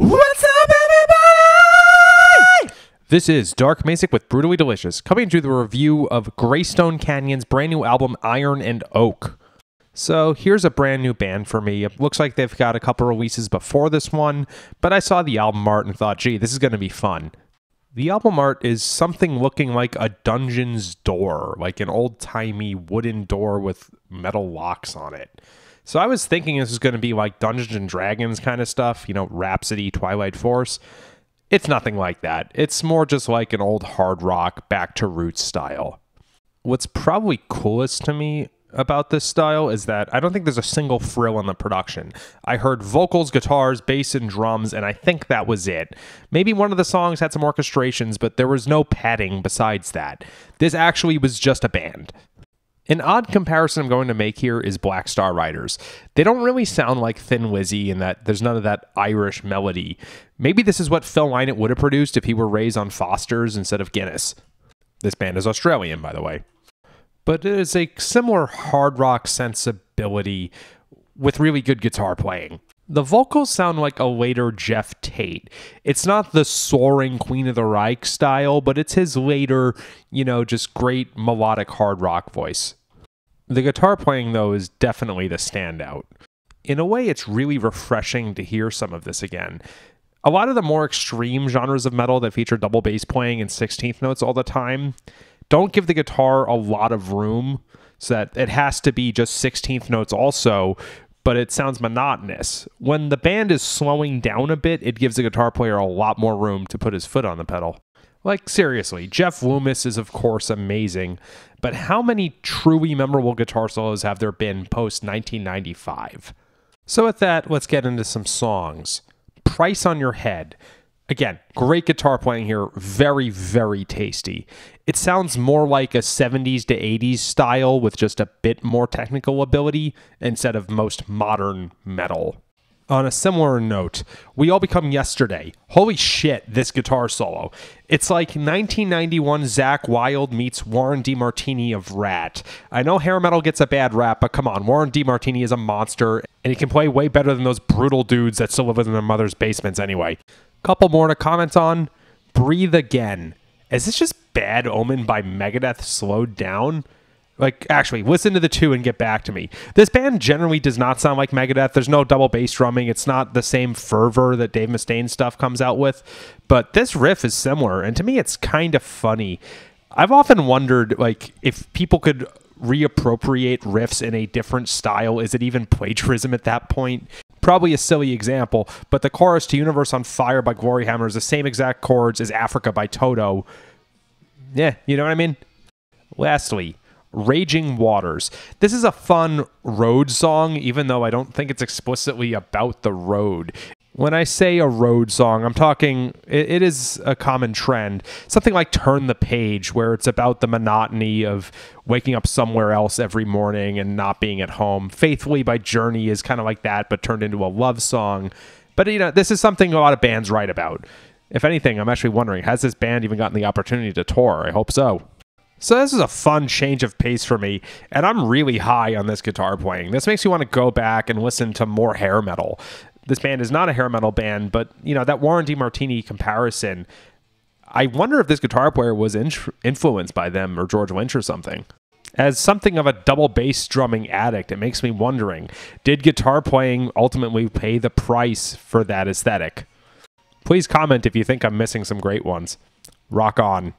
What's up, everybody? This is Dark Macek with Brutally Delicious, coming to the review of Greystone Canyon's brand new album, Iron and Oak. So here's a brand new band for me. It looks like they've got a couple releases before this one, but I saw the album art and thought, gee, this is going to be fun. The album art is something looking like a dungeon's door, like an old timey wooden door with metal locks on it. So I was thinking this was going to be like Dungeons and Dragons kind of stuff, you know, Rhapsody, Twilight Force. It's nothing like that. It's more just like an old hard rock, back to roots style. What's probably coolest to me about this style is that I don't think there's a single frill in the production. I heard vocals, guitars, bass, and drums, and I think that was it. Maybe one of the songs had some orchestrations, but there was no padding besides that. This actually was just a band. An odd comparison I'm going to make here is Black Star Riders. They don't really sound like Thin Lizzy in that there's none of that Irish melody. Maybe this is what Phil Lynott would have produced if he were raised on Foster's instead of Guinness. This band is Australian, by the way. But it is a similar hard rock sensibility with really good guitar playing. The vocals sound like a later Geoff Tate. It's not the soaring Queen of the Reich style, but it's his later, you know, just great melodic hard rock voice. The guitar playing, though, is definitely the standout. In a way, it's really refreshing to hear some of this again. A lot of the more extreme genres of metal that feature double bass playing and 16th notes all the time don't give the guitar a lot of room so that it has to be just 16th notes also, but it sounds monotonous. When the band is slowing down a bit, it gives the guitar player a lot more room to put his foot on the pedal. Like, seriously, Jeff Loomis is, of course, amazing, but how many truly memorable guitar solos have there been post 1995? So, with that, let's get into some songs. Price on Your Head. Again, great guitar playing here, very, very tasty. It sounds more like a 70s to 80s style with just a bit more technical ability instead of most modern metal. On a similar note, We All Become Yesterday. Holy shit, this guitar solo. It's like 1991 Zakk Wylde meets Warren DeMartini of Ratt. I know hair metal gets a bad rap, but come on, Warren DeMartini is a monster, and he can play way better than those brutal dudes that still live in their mother's basements anyway. Couple more to comment on. Breathe Again. Is this just Bad Omen by Megadeth slowed down? Like, actually, listen to the two and get back to me. This band generally does not sound like Megadeth. There's no double bass drumming. It's not the same fervor that Dave Mustaine stuff comes out with. But this riff is similar, and to me, it's kind of funny. I've often wondered, like, if people could reappropriate riffs in a different style. Is it even plagiarism at that point? Probably a silly example, but the chorus to Universe on Fire by Gloryhammer is the same exact chords as Africa by Toto. Yeah, you know what I mean? Lastly, Raging Waters. This is a fun road song, even though I don't think it's explicitly about the road. When I say a road song, I'm talking, it, it is a common trend. Something like Turn the Page, where it's about the monotony of waking up somewhere else every morning and not being at home. Faithfully by Journey is kind of like that, but turned into a love song. But, you know, this is something a lot of bands write about. If anything, I'm actually wondering, has this band even gotten the opportunity to tour? I hope so. So this is a fun change of pace for me, and I'm really high on this guitar playing. This makes me want to go back and listen to more hair metal. This band is not a hair metal band, but you know that Warren DeMartini comparison. I wonder if this guitar player was in- influenced by them or George Lynch or something. As something of a double bass drumming addict, it makes me wondering: Did guitar playing ultimately pay the price for that aesthetic? Please comment if you think I'm missing some great ones. Rock on.